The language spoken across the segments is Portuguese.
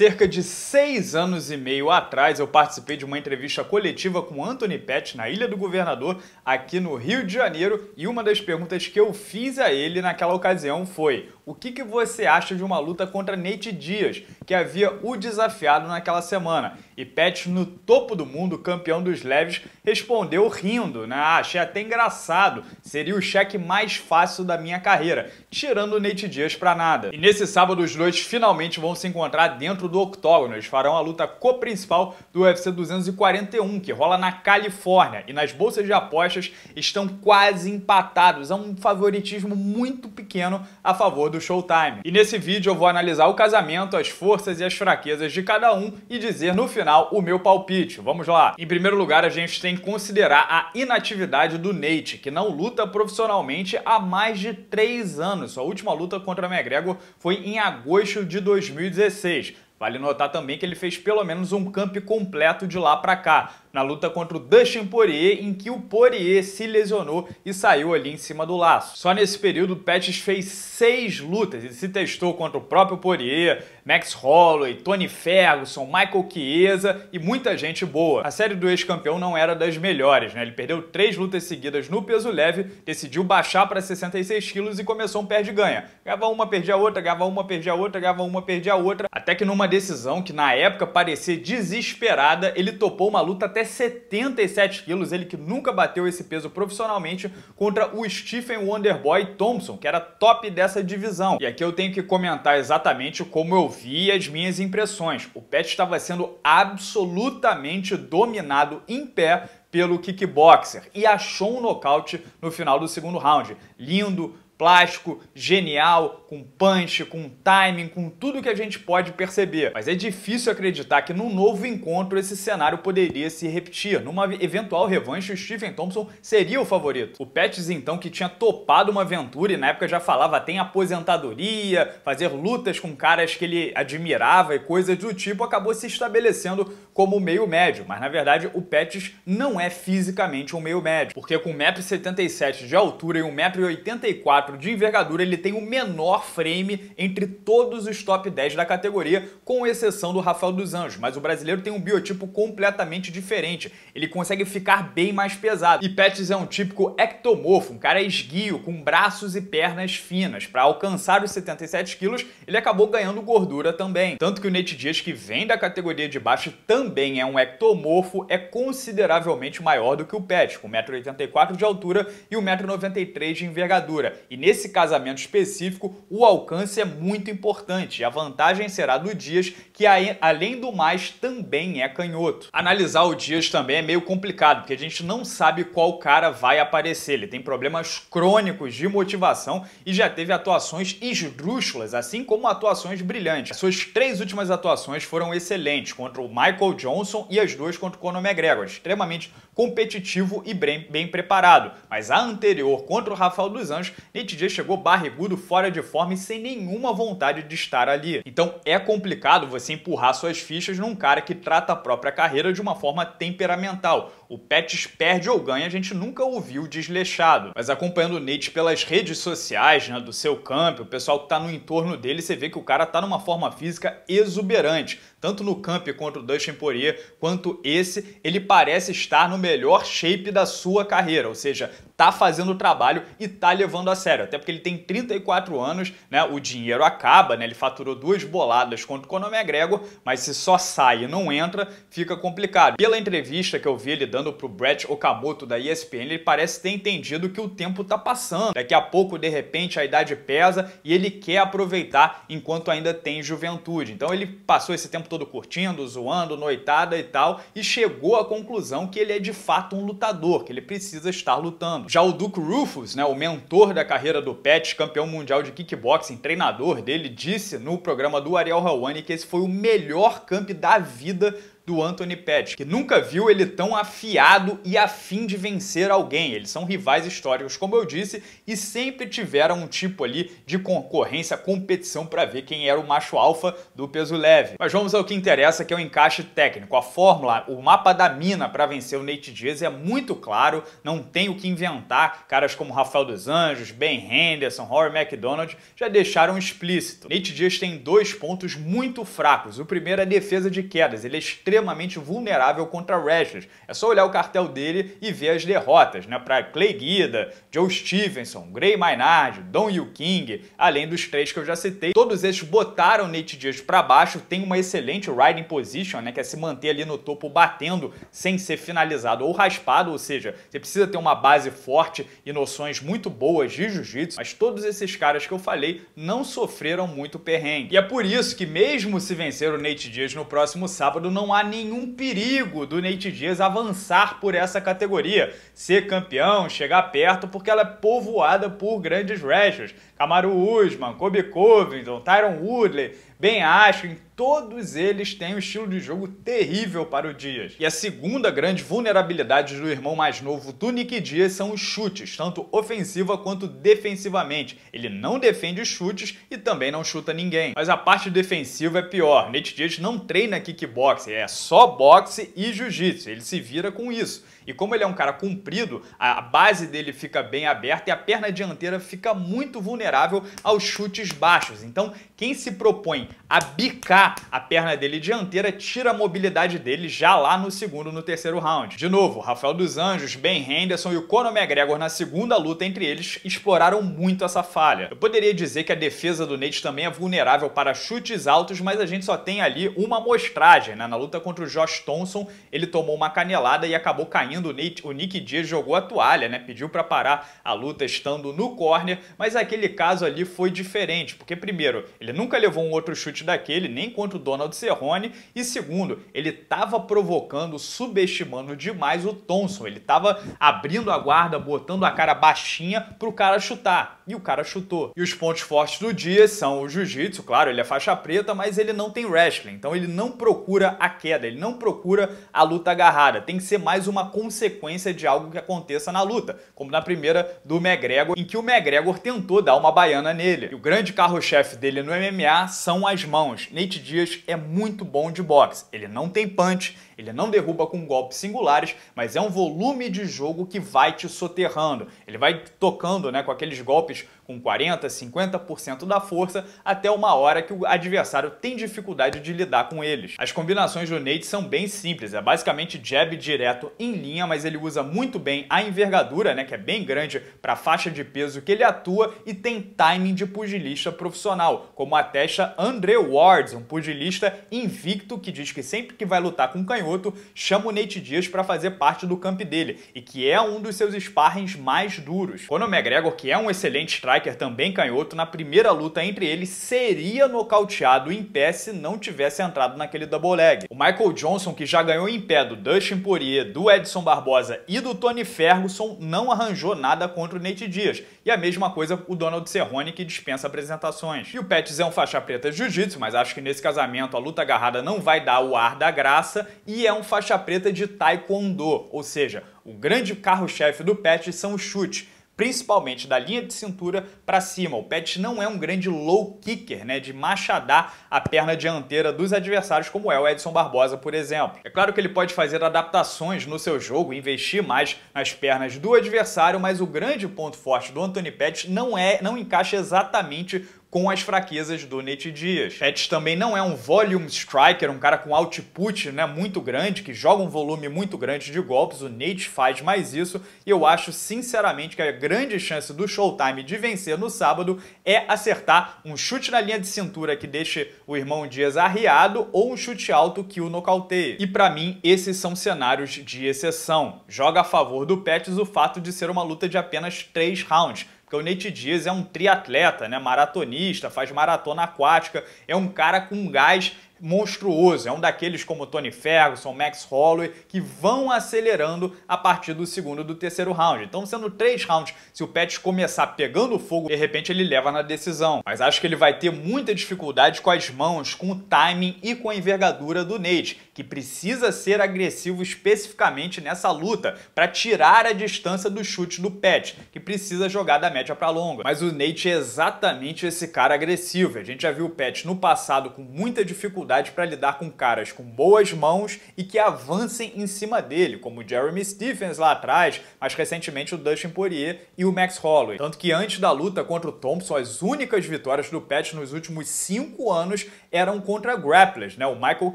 Cerca de seis anos e meio atrás, eu participei de uma entrevista coletiva com Anthony Pettis na Ilha do Governador, aqui no Rio de Janeiro, e uma das perguntas que eu fiz a ele naquela ocasião foi: o que, que você acha de uma luta contra Nate Diaz, que havia o desafiado naquela semana? E Pettis, no topo do mundo, campeão dos leves, respondeu rindo, né? Ah, achei até engraçado. Seria o cheque mais fácil da minha carreira, tirando Nate Diaz pra nada. E nesse sábado, os dois finalmente vão se encontrar dentro do octógono. Eles farão a luta co-principal do UFC 241, que rola na Califórnia. E nas bolsas de apostas estão quase empatados. Há um favoritismo muito pequeno a favor do Showtime. E nesse vídeo eu vou analisar o casamento, as forças e as fraquezas de cada um e dizer no final o meu palpite. Vamos lá. Em primeiro lugar, a gente tem que considerar a inatividade do Nate, que não luta profissionalmente há mais de três anos. Sua última luta contra McGregor foi em agosto de 2016. Vale notar também que ele fez pelo menos um camp completo de lá para cá, na luta contra o Dustin Poirier, em que o Poirier se lesionou e saiu ali em cima do laço. Só nesse período, Pettis fez seis lutas e se testou contra o próprio Poirier, Max Holloway, Tony Ferguson, Michael Chiesa e muita gente boa. A série do ex-campeão não era das melhores, né? Ele perdeu três lutas seguidas no peso leve, decidiu baixar para 66 quilos e começou um perde-ganha. Ganhava uma, perdia a outra, ganhava uma, perdia a outra, ganhava uma, perdia a outra, até que numa decisão que na época parecia desesperada, ele topou uma luta até 77 quilos, ele que nunca bateu esse peso profissionalmente, contra o Stephen Wonderboy Thompson, que era top dessa divisão. E aqui eu tenho que comentar exatamente como eu vi as minhas impressões. O Pet estava sendo absolutamente dominado em pé pelo kickboxer e achou um nocaute no final do segundo round. Lindo, plástico, genial, com punch, com timing, com tudo que a gente pode perceber. Mas é difícil acreditar que num novo encontro esse cenário poderia se repetir. Numa eventual revanche, o Stephen Thompson seria o favorito. O Pettis, então, que tinha topado uma aventura e na época já falava até em aposentadoria, fazer lutas com caras que ele admirava e coisas do tipo, acabou se estabelecendo como meio médio. Mas na verdade, o Pettis não é fisicamente um meio médio, porque com 1,77m de altura e 1,84m de envergadura, ele tem o menor frame entre todos os top 10 da categoria, com exceção do Rafael dos Anjos. Mas o brasileiro tem um biotipo completamente diferente. Ele consegue ficar bem mais pesado. E Pettis é um típico ectomorfo, um cara esguio, com braços e pernas finas. Para alcançar os 77 quilos, ele acabou ganhando gordura também. Tanto que o Nate Dias, que vem da categoria de baixo, também é um ectomorfo, é consideravelmente maior do que o Pettis, com 1,84m de altura e 1,93m de envergadura. E nesse casamento específico, o alcance é muito importante. A vantagem será do Dias, que além do mais também é canhoto. Analisar o Dias também é meio complicado, porque a gente não sabe qual cara vai aparecer. Ele tem problemas crônicos de motivação e já teve atuações esdrúxulas, assim como atuações brilhantes. As suas três últimas atuações foram excelentes, contra o Michael Johnson e as duas contra o Conor McGregor, extremamente competitivo e bem, bem preparado. Mas a anterior contra o Rafael dos Anjos, Nate Diaz chegou barrigudo, fora de forma e sem nenhuma vontade de estar ali. Então é complicado você empurrar suas fichas num cara que trata a própria carreira de uma forma temperamental. O Pettis perde ou ganha, a gente nunca ouviu desleixado. Mas acompanhando o Nate pelas redes sociais, né, do seu campo, o pessoal que tá no entorno dele, você vê que o cara tá numa forma física exuberante. Tanto no camp contra o Dustin Poirier, quanto esse, ele parece estar no melhor shape da sua carreira, ou seja, tá fazendo o trabalho e tá levando a sério. Até porque ele tem 34 anos, né? O dinheiro acaba, né? Ele faturou duas boladas contra o Conor McGregor, mas se só sai e não entra, fica complicado. Pela entrevista que eu vi ele dando pro Brett Okamoto da ESPN, ele parece ter entendido que o tempo tá passando. Daqui a pouco, de repente, a idade pesa e ele quer aproveitar enquanto ainda tem juventude. Então ele passou esse tempo todo curtindo, zoando, noitada e tal, e chegou à conclusão que ele é de fato um lutador, que ele precisa estar lutando. Já o Duke Rufus, né, o mentor da carreira do Pet, campeão mundial de kickboxing, treinador dele, disse no programa do Ariel Hawani que esse foi o melhor camp da vida do Anthony Pettis, que nunca viu ele tão afiado e afim de vencer alguém. Eles são rivais históricos, como eu disse, e sempre tiveram um tipo ali de concorrência, competição para ver quem era o macho alfa do peso leve. Mas vamos ao que interessa, que é o encaixe técnico. A fórmula, o mapa da mina para vencer o Nate Diaz é muito claro, não tem o que inventar. Caras como Rafael dos Anjos, Ben Henderson, Rory McDonald já deixaram explícito. Nate Diaz tem dois pontos muito fracos. O primeiro é a defesa de quedas. Ele é extremamente vulnerável contra wrestlers. É só olhar o cartel dele e ver as derrotas, né? Para Clay Guida, Joe Stevenson, Gray Maynard, Don Yu King, além dos três que eu já citei. Todos esses botaram Nate Diaz para baixo, tem uma excelente riding position, né? Que é se manter ali no topo batendo sem ser finalizado ou raspado, ou seja, você precisa ter uma base forte e noções muito boas de jiu-jitsu, mas todos esses caras que eu falei não sofreram muito perrengue. E é por isso que mesmo se vencer o Nate Diaz no próximo sábado, não há nenhum perigo do Nate Diaz avançar por essa categoria, ser campeão, chegar perto, porque ela é povoada por grandes wrestlers. Kamaru Usman, Kobe Covington, Tyron Woodley, Ben Askren, todos eles têm um estilo de jogo terrível para o Dias. E a segunda grande vulnerabilidade do irmão mais novo do Nick Dias são os chutes, tanto ofensiva quanto defensivamente. Ele não defende os chutes e também não chuta ninguém. Mas a parte defensiva é pior. Nate Dias não treina kickboxing, é só boxe e jiu-jitsu. Ele se vira com isso. E como ele é um cara comprido, a base dele fica bem aberta e a perna dianteira fica muito vulnerável aos chutes baixos. Então, quem se propõe a bicar a perna dele dianteira tira a mobilidade dele já lá no segundo, no terceiro round. De novo, Rafael dos Anjos, Ben Henderson e o Conor McGregor na segunda luta entre eles exploraram muito essa falha. Eu poderia dizer que a defesa do Nate também é vulnerável para chutes altos, mas a gente só tem ali uma amostragem. Né? Na luta contra o Josh Thompson, ele tomou uma canelada e acabou caindo o, Nate, o Nick Diaz jogou a toalha, né? Pediu para parar a luta estando no corner, mas aquele caso ali foi diferente, porque primeiro, ele nunca levou um outro chute daquele, nem contra o Donald Cerrone, e segundo, ele estava provocando, subestimando demais o Thompson. Ele estava abrindo a guarda, botando a cara baixinha pro cara chutar, e o cara chutou. E os pontos fortes do dia são o jiu-jitsu, claro, ele é faixa preta, mas ele não tem wrestling, então ele não procura a queda, ele não procura a luta agarrada. Tem que ser mais uma consequência de algo que aconteça na luta, como na primeira do McGregor, em que o McGregor tentou dar uma baiana nele. E o grande carro-chefe dele no MMA são as mãos. Nate Diaz é muito bom de boxe. Ele não tem punch, ele não derruba com golpes singulares, mas é um volume de jogo que vai te soterrando. Ele vai tocando né, com aqueles golpes com 40%, 50% da força, até uma hora que o adversário tem dificuldade de lidar com eles. As combinações do Nate são bem simples, é basicamente jab direto em linha, mas ele usa muito bem a envergadura, né, que é bem grande para a faixa de peso que ele atua e tem timing de pugilista profissional, como atesta Andre Ward, um pugilista invicto que diz que sempre que vai lutar com canhoto canhoto, chama o Nate Diaz para fazer parte do camp dele e que é um dos seus sparrings mais duros. Conor McGregor, que é um excelente striker também canhoto, na primeira luta entre eles seria nocauteado em pé se não tivesse entrado naquele double leg. O Michael Johnson, que já ganhou em pé do Dustin Poirier, do Edson Barbosa e do Tony Ferguson, não arranjou nada contra o Nate Diaz. E a mesma coisa o Donald Cerrone, que dispensa apresentações. E o Pettis é um faixa preta de jiu-jitsu, mas acho que nesse casamento a luta agarrada não vai dar o ar da graça e é um faixa preta de taekwondo, ou seja, o grande carro-chefe do Pet são os chutes principalmente da linha de cintura para cima. O Pet não é um grande low kicker, né, de machadar a perna dianteira dos adversários, como é o Edson Barbosa, por exemplo. É claro que ele pode fazer adaptações no seu jogo, investir mais nas pernas do adversário, mas o grande ponto forte do Anthony Pettis não é, não encaixa exatamente com as fraquezas do Nate Diaz. Pettis também não é um volume striker, um cara com output né, muito grande, que joga um volume muito grande de golpes. O Nate faz mais isso e eu acho sinceramente que a grande chance do Showtime de vencer no sábado é acertar um chute na linha de cintura que deixe o irmão Dias arriado ou um chute alto que o nocauteie. E para mim, esses são cenários de exceção. Joga a favor do Pettis o fato de ser uma luta de apenas três rounds porque o Nate Diaz é um triatleta, né? Maratonista, faz maratona aquática, é um cara com gás monstruoso. É um daqueles como Tony Ferguson, Max Holloway, que vão acelerando a partir do segundo do terceiro round. Então, sendo três rounds, se o Pettis começar pegando fogo, de repente ele leva na decisão. Mas acho que ele vai ter muita dificuldade com as mãos, com o timing e com a envergadura do Nate, que precisa ser agressivo especificamente nessa luta para tirar a distância do chute do Pet, que precisa jogar da média para longa. Mas o Nate é exatamente esse cara agressivo. A gente já viu o Pet no passado com muita dificuldade para lidar com caras com boas mãos e que avancem em cima dele, como o Jeremy Stephens lá atrás, mais recentemente o Dustin Poirier e o Max Holloway. Tanto que antes da luta contra o Thompson, as únicas vitórias do Pet nos últimos cinco anos eram contra grapplers, né? O Michael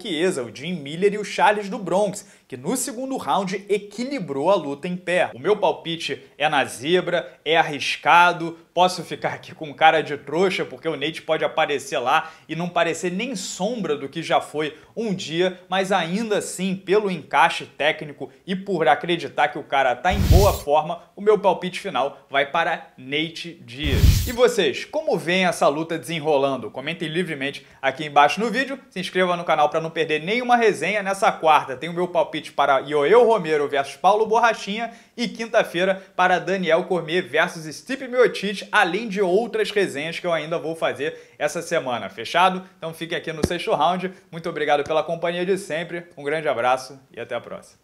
Chiesa, o Jim Miller e o Charles do Bronx, que no segundo round equilibrou a luta em pé. O meu palpite é na zebra, é arriscado, posso ficar aqui com cara de trouxa, porque o Nate pode aparecer lá e não parecer nem sombra do que já foi um dia, mas ainda assim, pelo encaixe técnico e por acreditar que o cara tá em boa forma, o meu palpite final vai para Nate Dias. E vocês, como veem essa luta desenrolando? Comentem livremente aqui embaixo no vídeo, se inscreva no canal para não perder nenhuma resenha. Nessa quarta tem o meu palpite para Yoel Romero versus Paulo Borrachinha e quinta-feira para Daniel Cormier versus Stipe Miocic, além de outras resenhas que eu ainda vou fazer essa semana. Fechado? Então fique aqui no sexto round. Muito obrigado pela companhia de sempre. Um grande abraço e até a próxima.